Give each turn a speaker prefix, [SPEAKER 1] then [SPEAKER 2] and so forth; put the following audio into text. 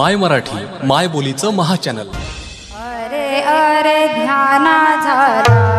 [SPEAKER 1] माय मराठी माय बोलीचं महाचॅनल
[SPEAKER 2] अरे अरे ध्याना झाला